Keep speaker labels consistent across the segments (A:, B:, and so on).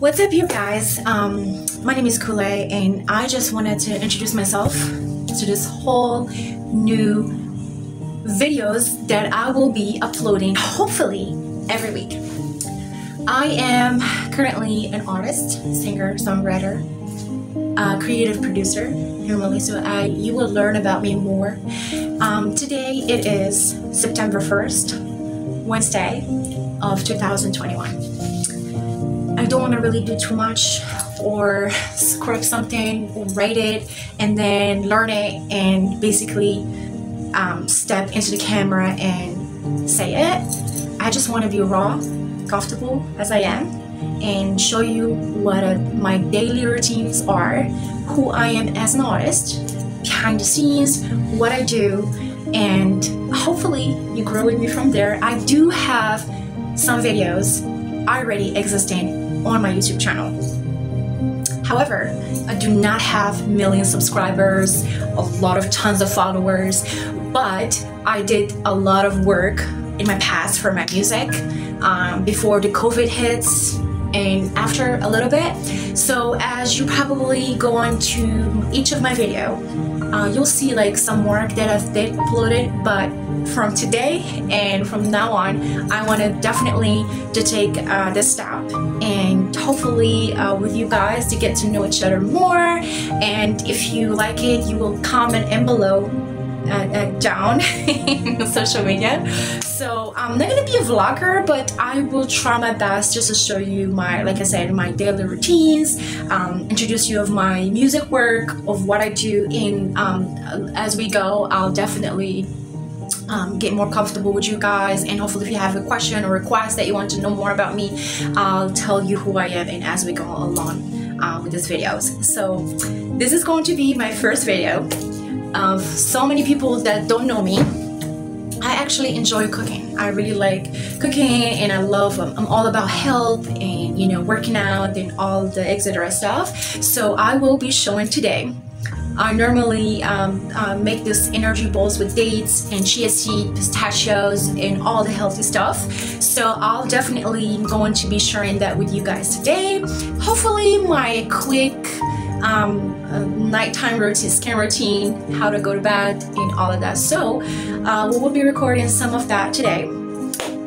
A: What's up, you guys? Um, my name is Khoulay, and I just wanted to introduce myself to this whole new videos that I will be uploading hopefully every week. I am currently an artist, singer, songwriter, uh, creative producer normally, so I, you will learn about me more. Um, today it is September 1st, Wednesday of 2021. I don't want to really do too much or script something, write it, and then learn it and basically um, step into the camera and say it. I just want to be raw, comfortable as I am, and show you what uh, my daily routines are, who I am as an artist, behind the scenes, what I do, and hopefully you grow with me from there. I do have some videos already existing on my YouTube channel. However, I do not have million subscribers, a lot of tons of followers, but I did a lot of work in my past for my music um, before the COVID hits and after a little bit. So as you probably go on to each of my video, uh, you'll see like some work that I've did uploaded, but from today and from now on, I want to definitely to take uh, this step and hopefully uh, with you guys to get to know each other more. And if you like it, you will comment in below uh, uh, down in social media. So I'm not gonna be a vlogger, but I will try my best just to show you my, like I said, my daily routines, um, introduce you of my music work, of what I do in um, as we go. I'll definitely um, get more comfortable with you guys. And hopefully if you have a question or request that you want to know more about me I'll tell you who I am and as we go along uh, with these videos so this is going to be my first video of so many people that don't know me. I actually enjoy cooking. I really like cooking and I love um, I'm all about health and you know working out and all the etc stuff. So I will be showing today I normally um, uh, make this energy balls with dates and chia seed, pistachios, and all the healthy stuff. So I'll definitely going to be sharing that with you guys today. Hopefully my quick um, uh, nighttime routine, skin routine, how to go to bed, and all of that. So uh, we will be recording some of that today,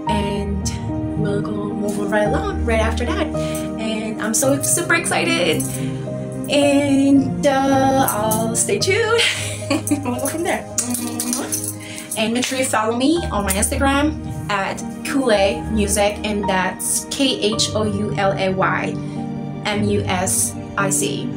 A: and we'll go move right along right after that. And I'm so super excited and uh, I'll stay tuned. we'll go there. And make sure you follow me on my Instagram at Khoulay Music, and that's K H O U L A Y M U S I C.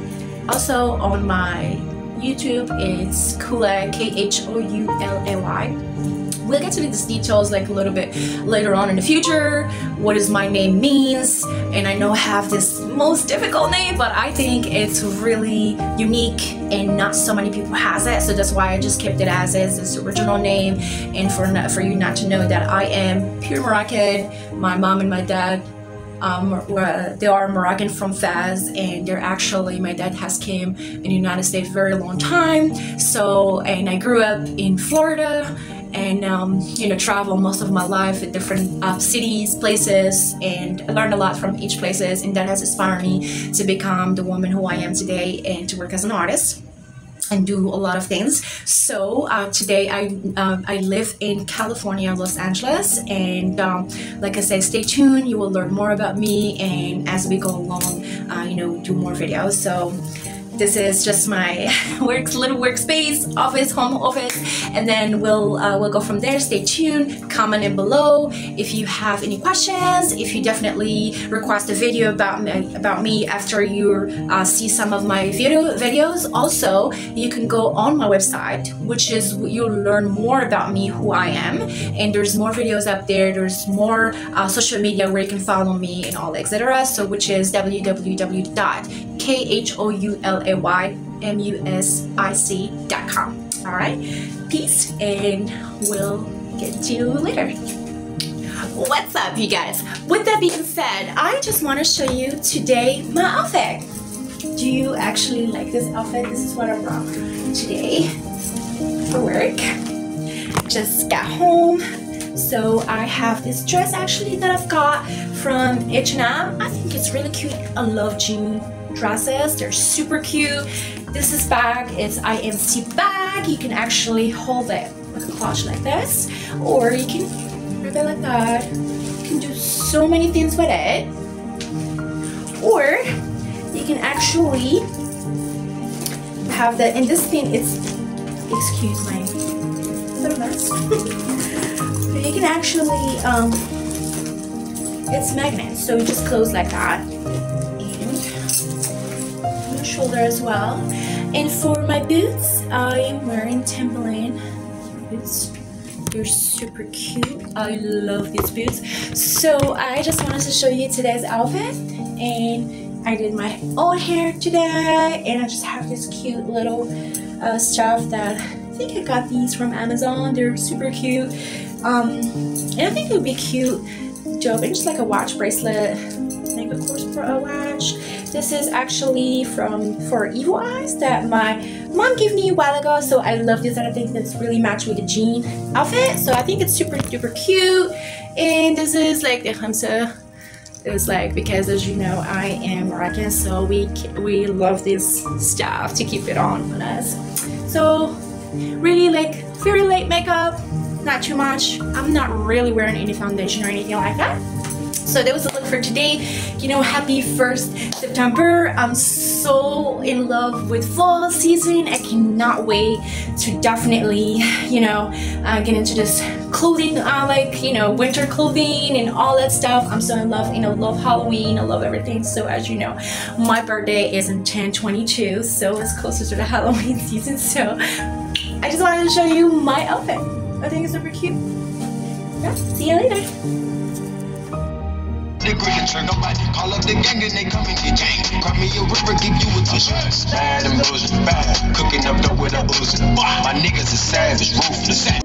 A: Also on my YouTube, it's Khoulay K H O U L A Y we'll get to these details like a little bit later on in the future. What does my name means? And I know I have this most difficult name but I think it's really unique and not so many people has it. So that's why I just kept it as is its original name. And for for you not to know that I am pure Moroccan my mom and my dad um, they are Moroccan from Fez and they're actually my dad has came in the United States very long time. So and I grew up in Florida and um, you know travel most of my life in different uh, cities places and I learned a lot from each places and that has inspired me to become the woman who I am today and to work as an artist and do a lot of things. So uh, today I um, I live in California, Los Angeles, and um, like I said, stay tuned. You will learn more about me, and as we go along, uh, you know, do more videos. So this is just my work little workspace office home office and then we'll uh, we'll go from there. Stay tuned comment in below if you have any questions if you definitely request a video about me about me after you uh, see some of my video videos. Also you can go on my website which is you'll learn more about me who I am and there's more videos up there. There's more uh, social media where you can follow me and all etc so which is www K H O U L A Y M U S I C dot com. All right, peace, and we'll get to you later. What's up, you guys? With that being said, I just want to show you today my outfit. Do you actually like this outfit? This is what I'm rocking today for work. Just got home
B: So I have this dress actually that I've got from H&M. I think it's really cute. I love jean dresses. They're super cute. This is bag. It's IMC bag. You can actually hold it with a clutch like this, or you can it like that. You can do so many things with it. Or you can actually have the, and this thing, it's, excuse my little mess. you can actually, um, it's magnet, so you just close like that. Shoulder as well. And for my boots, I am wearing Timberland boots. They're super cute. I love these boots. So I just wanted to show you today's outfit and I did my own hair today and I just have this cute little uh, stuff that I think I got these from Amazon. They're super cute. Um, and I think it would be cute to open just like a watch bracelet, like a course for a watch. This is actually from for Evil Eyes that my mom gave me a while ago. So I love this and I think that's really matched with the jean outfit. So I think it's super duper cute. And this is like the Hamza it was like because as you know I am Moroccan so we we love this stuff to keep it on with us so really like very light makeup not too much I'm not really wearing any foundation or anything like that so that was the look for today. You know happy 1st September. I'm so in love with fall season. I cannot wait to definitely you know uh, get into this clothing uh, like you know winter clothing and all that stuff. I'm so in love you know love Halloween. I love everything. So as you know my birthday is in 1022 so it's closer to the Halloween season. So I just wanted to show you my outfit. I think it's super cute. Yeah see you later they green turn nobody call up the gang and they come and get gang. Cry me a river, give you a tissue. Bad and bullshit, bad. Cooking up dope with a booze. My niggas are savage, ruthless.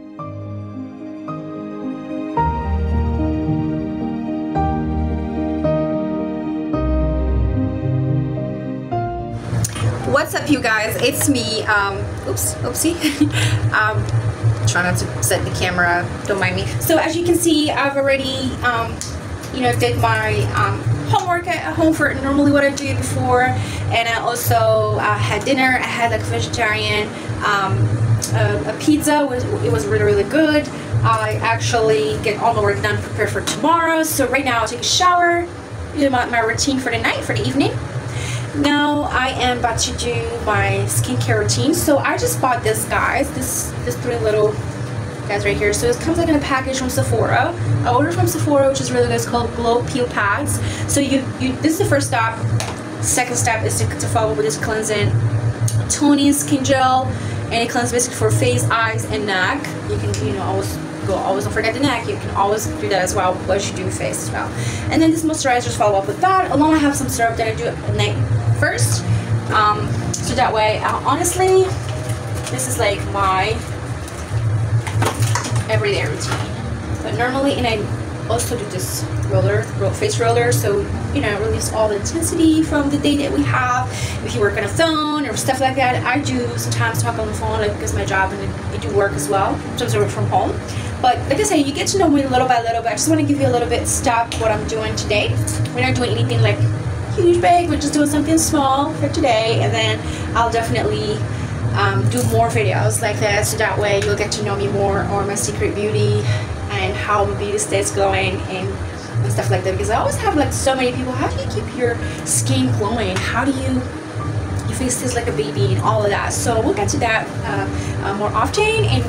A: What's up, you guys? It's me. Um, oops, oopsie. um, try not to set the camera. Don't mind me. So as you can see, I've already um, you know, did my um, homework at home for normally what I do before. And I also uh, had dinner. I had like a vegetarian um, a, a, pizza. It was really, really good. I actually get all my work done, prepared for tomorrow. So right now I'll take a shower, do my, my routine for the night, for the evening. Now I am about to do my skincare routine. So I just bought this, guys. This, this three little guys right here. So it comes like in a package from Sephora. I ordered from Sephora, which is really good. It's called Glow Peel Pads. So you, you this is the first step. Second step is to, to follow with this cleansing toning skin gel. And it cleanses basically for face, eyes, and neck. You can, you know, always go, always don't forget the neck. You can always do that as well once you do face as well. And then this moisturizers follow up with that. Along I have some syrup that I do at night first. Um, so that way, uh, honestly, this is like my everyday routine. But normally, and I also do this roller, face roller, so you know, release all the intensity from the day that we have. If you work on a phone or stuff like that, I do sometimes talk on the phone like because my job and I do work as well. Sometimes I work from home. But like I say, you get to know me little by little. But I just want to give you a little bit stuff what I'm doing today. We're not doing anything like huge big. We're just doing something small for today, and then I'll definitely um, do more videos like this so that way you'll get to know me more or my secret beauty and how my beauty stays glowing and, stuff like that. Because I always have like so many people how do you keep your skin glowing? How do you your face tastes like a baby and all of that? So we'll get to that uh, uh, more often and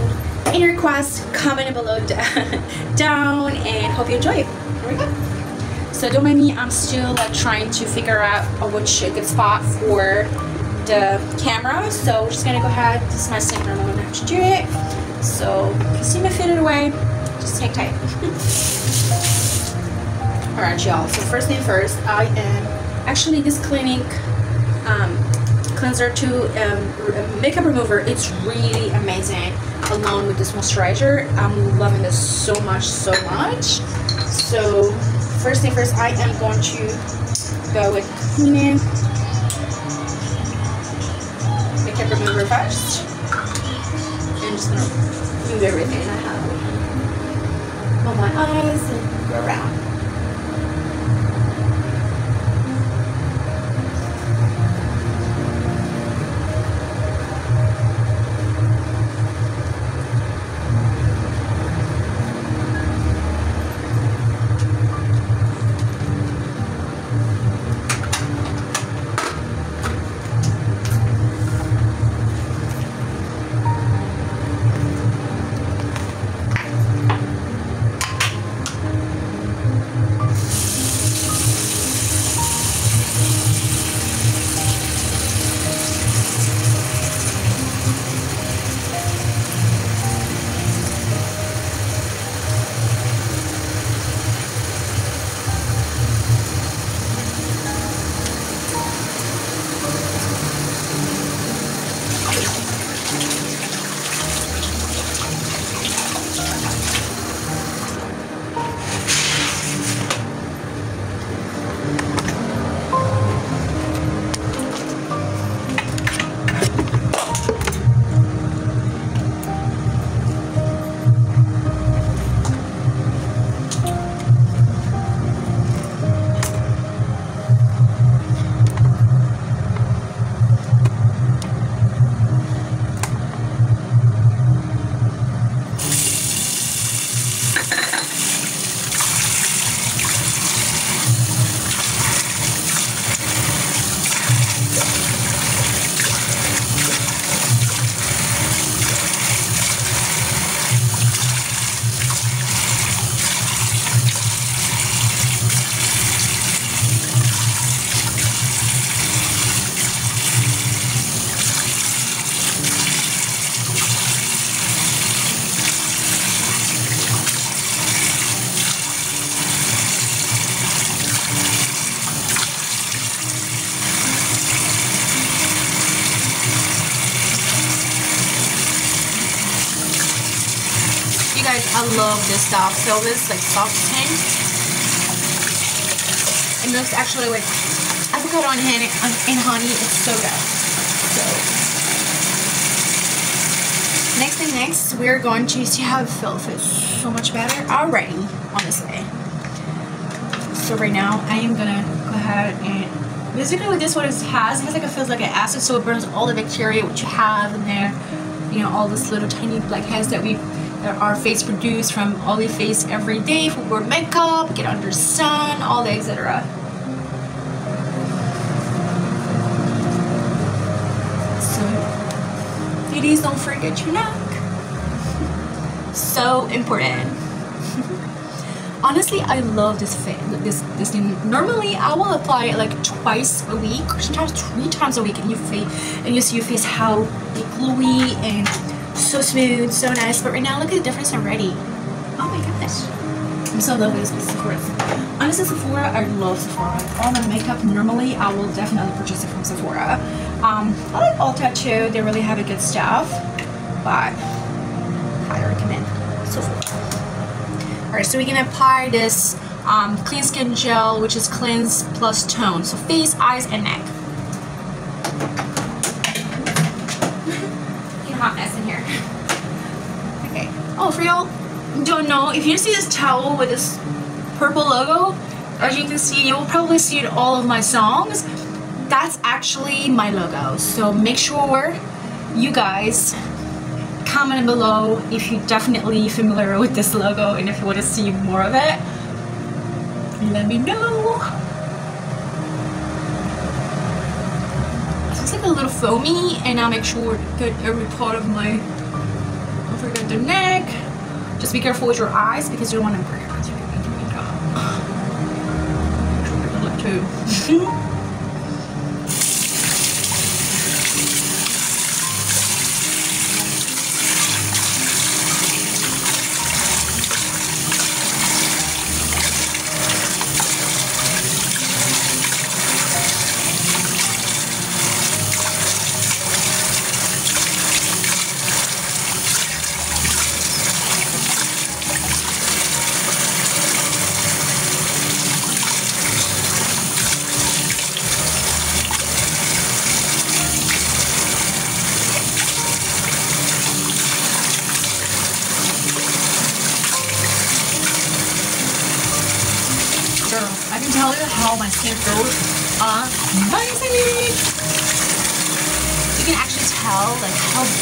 A: any requests comment below down and hope you enjoy it. Here we go. So don't mind me I'm still like trying to figure out which good spot for the camera. So we're just gonna go ahead. This is my center. I'm gonna have to do it. So you see me fit it away. Just hang tight. Alright y'all, so first thing first, I am actually this Clinique um, cleanser to um, makeup remover. It's really amazing along with this moisturizer. I'm loving this so much, so much. So first thing first, I am going to go with cleaning makeup remover first. I'm just gonna move everything I have. on my eyes and go around. Love this like soft tin. It looks actually like avocado and honey, and honey. It's so good. So next and next, we're going to see how it feels. So much better already, honestly. So right now, I am gonna go ahead and basically what this one has, it has like it feels like an acid, so it burns all the bacteria which you have in there. You know, all this little tiny blackheads that we our face produce from we face every day if we wear makeup, get under sun, all the etc. So ladies don't forget your neck. So important. Honestly, I love this fan, this this thing. Normally, I will apply it like twice a week, sometimes three times a week, and you face and you see your face how glowy and so smooth, so nice. But right now, look at the difference already. Oh my gosh. I'm so in love with this Sephora. Honestly, Sephora, I love Sephora. All my makeup, normally, I will definitely purchase it from Sephora. Um, I like Ulta too. They really have a good stuff. But, I recommend Sephora. Alright, so we're going to apply this um, Clean Skin Gel, which is cleanse plus tone. So face, eyes, and neck. hot mess in here. Don't know, if you see this towel with this purple logo, as you can see, you will probably see it all of my songs. That's actually my logo. So make sure you guys comment below if you're definitely familiar with this logo and if you want to see more of it. Let me know. It's like a little foamy and I'll make sure get every part of my don't the neck. Just be careful with your eyes because you don't want to burn your eyes. Make sure too.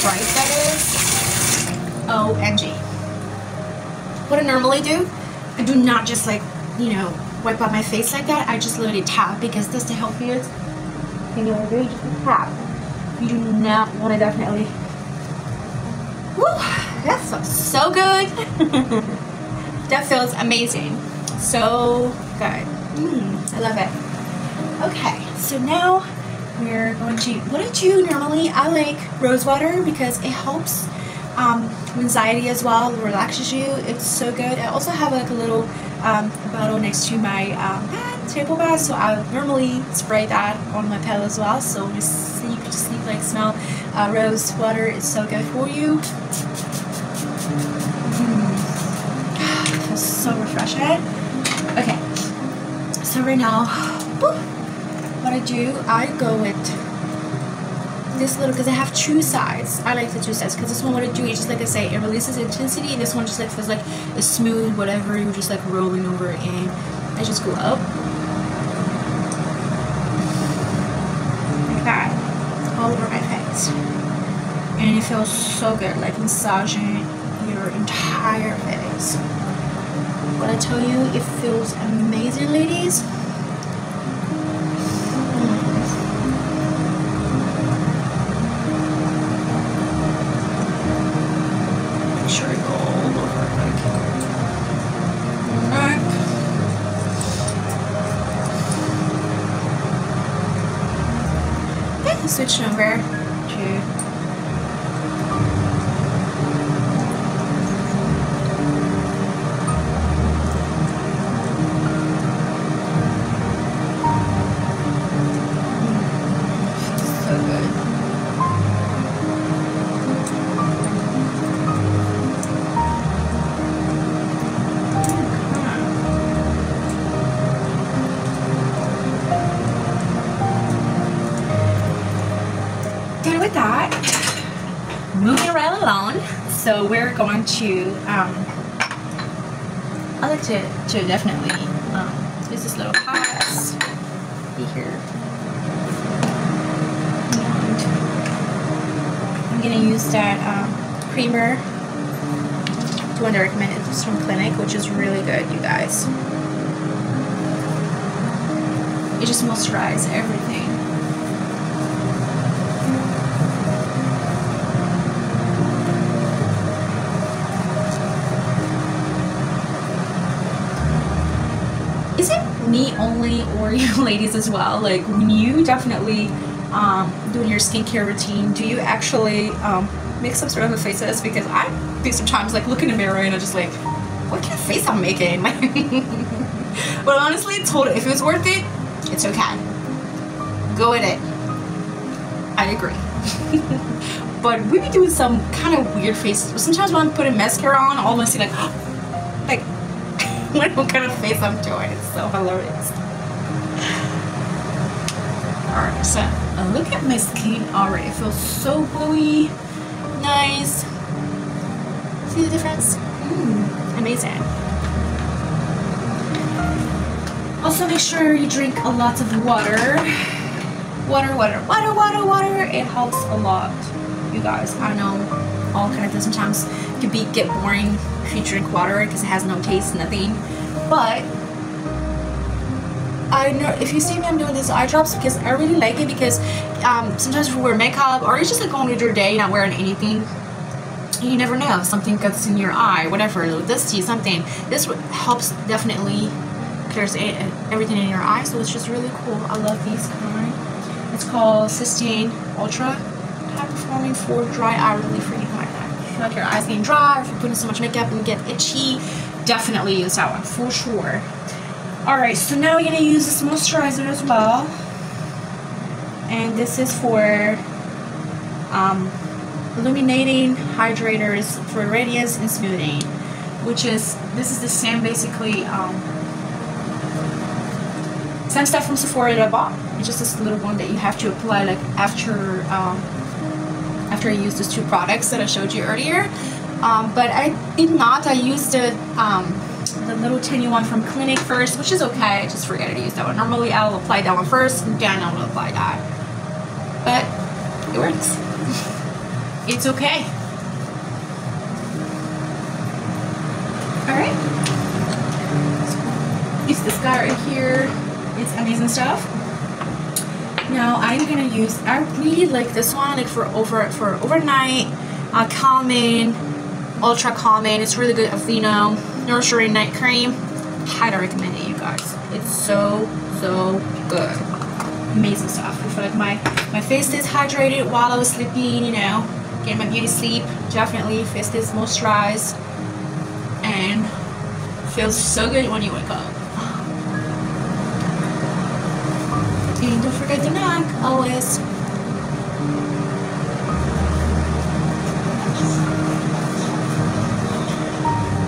A: bright that is. OMG. What I normally do, I do not just like, you know, wipe out my face like that. I just literally tap because that's the healthiest thing you want to just tap. You do not want to definitely. Woo! That feels so good. that feels amazing. So good. Mm, I love it. Okay, so now we're going to. What I do normally, I like rose water because it helps um, anxiety as well, relaxes you. It's so good. I also have like a little um, bottle next to my um, table bed, so I normally spray that on my pillow as well. So you, see, you can just sleep like smell uh, rose water. It's so good for you. Mm. So refreshing. Okay, so right now, what I do, I go with this little because I have two sides. I like the two sides because this one what I do is just like I say it releases intensity and this one just like feels like a smooth whatever you're just like rolling over it and I just go up like that all over my face and it feels so good like massaging your entire face. What I tell you it feels amazing ladies so we're going to um, I like to, to definitely um, use this little pass here. And I'm gonna use that um, creamer the one that I recommend it's from Clinique which is really good you guys. It just moisturizes everything me only or you ladies as well. Like when you definitely um, doing your skincare routine do you actually um, make some sort of a faces because I do sometimes like look in the mirror and I'm just like what kind of face I'm making? But honestly totally if it was worth it it's okay. Go with it. I agree. But we be doing some kind of weird faces. Sometimes when I'm putting mascara on see like like what kind of face I'm doing. It's so hilarious. Alright, so look at my skin already. It feels so glowy, nice. See the difference? Mm, amazing. Also make sure you drink a lot of water. Water, water, water, water, water. It helps a lot, you guys. I know all kind of sometimes can be get boring you drink water because it has no taste, nothing. But I know if you see me, I'm doing these eye drops because I really like it because um, sometimes we wear makeup or it's just like going with your day, not wearing anything. You never know something gets in your eye, whatever, this tea, something. This helps definitely clears everything in your eye, so it's just really cool. I love these. It's called Systane Ultra High Performing for Dry Eye Relief for like your eyes getting dry, if you're putting so much makeup and get itchy, definitely use that one for sure. Alright, so now we're going to use this moisturizer as well. And this is for um, illuminating hydrators for radiance and smoothing. Which is, this is the same basically, um, same stuff from Sephora that I bought. It's just this little one that you have to apply like after, um, after I used those two products that I showed you earlier. Um, but I did not. I used the um, the little tiny one from Clinique first, which is okay. I just forget to use that one. Normally I'll apply that one first, and then I'll apply that. But it works. it's okay. Alright. Use this guy right here. It's amazing stuff. Now I'm gonna use. I really like this one, like for over for overnight, uh, calming, ultra calming. It's really good. Aveeno Nourishing Night Cream. Highly recommend it, you guys. It's so so good. Amazing stuff. I feel like my my face is hydrated while I was sleeping. You know, getting my beauty sleep. Definitely face is moisturized and feels so good when you wake up. Don't forget the neck, always.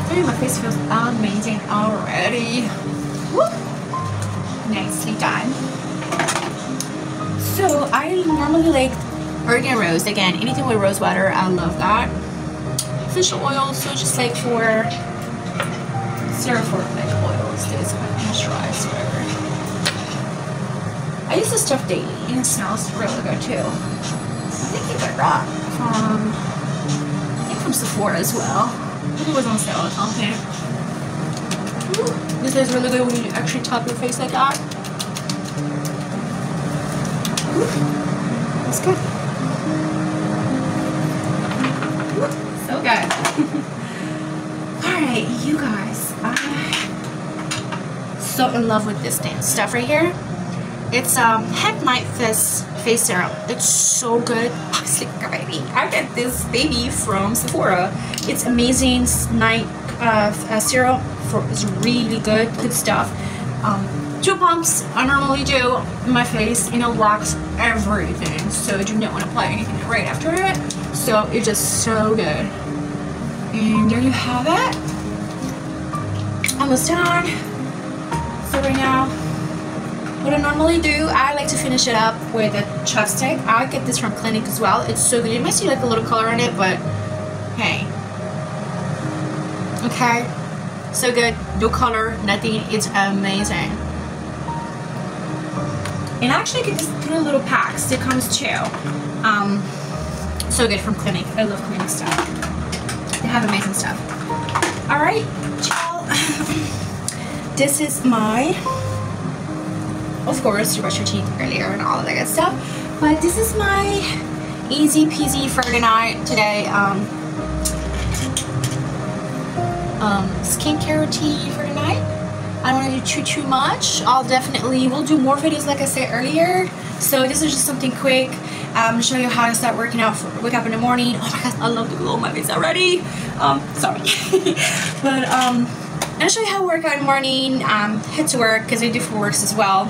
A: Hey, my face feels amazing already. Woo! Nicely done. So I normally like Oregon Rose. Again, anything with rose water, I love that. Fish oil, so just like for zero for like oils, this moisturize whatever. I use this stuff daily and it smells really good too. I think you got that from um, I think from Sephora as well. I think it was on sale or something. Ooh, this is really good when you actually top your face like that. Ooh, that's good. Ooh, so good. Alright, you guys. I'm so in love with this thing. Stuff right here. It's um Head Night Fizz face serum. It's so good. I was I get this baby from Sephora. It's amazing night uh, uh, serum. For it's really good, good stuff. Um, two pumps I normally do my face and it locks everything. So I do not want to apply anything right after it. So it's just so good. And there you have it. Almost done. So right now what I normally do, I like to finish it up with a chapstick. I get this from Clinique as well. It's so good. You might see like a little color in it, but hey. Okay. So good. No color, nothing. It's amazing. And actually get this in a little packs. It comes too. Um, so good from Clinique. I love Clinique stuff. They have amazing stuff. Alright, ciao. this is my of course, you brush your teeth earlier and all of that good stuff. But this is my easy peasy for tonight today. Um, um, skincare routine for tonight. I don't want to do too too much. I'll definitely we'll do more videos like I said earlier. So this is just something quick. Um, show you how to start working out. For, wake up in the morning. Oh my god, I love the glow on my face already. Um, sorry, but um, I'll show you how to work out in the morning. Um, head to work because I do for works as well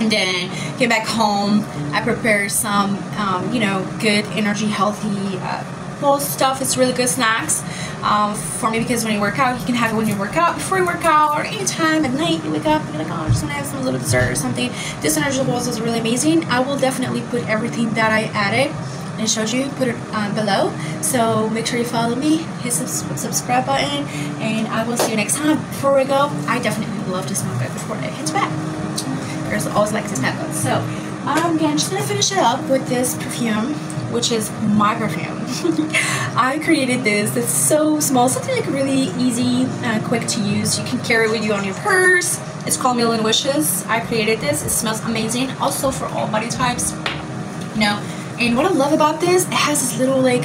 A: and then get back home. I prepare some um, you know good energy healthy uh, stuff. It's really good snacks um, for me because when you work out you can have it when you work out before you work out or anytime at night you wake up you're like oh i just want to have some little dessert or something. This energy balls is really amazing. I will definitely put everything that i added and showed you put it um, below. So make sure you follow me hit the subscribe button and i will see you next time. Before we go i definitely love to smoke it before it hits back always like to smell good. So I'm again just gonna finish it up with this perfume, which is my perfume. I created this. It's so small, something like really easy, uh, quick to use. You can carry it with you on your purse. It's called Million Wishes. I created this. It smells amazing. Also for all body types. You know, and what I love about this, it has this little like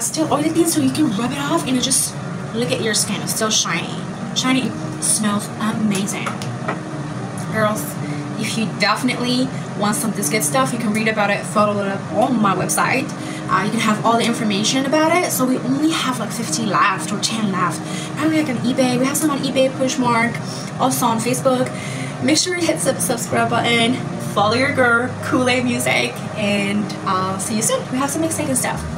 A: still oily thing, so you can rub it off and it just look at your skin. It's still shiny. Shiny smells amazing. Girls, if you definitely want some of this good stuff, you can read about it, follow it up on my website. Uh, you can have all the information about it. So we only have like 15 left or 10 left. Probably like on eBay. We have some on eBay, Poshmark, also on Facebook. Make sure you hit the subscribe button, follow your girl, Khoulay Music, and I'll see you soon. We have some exciting stuff.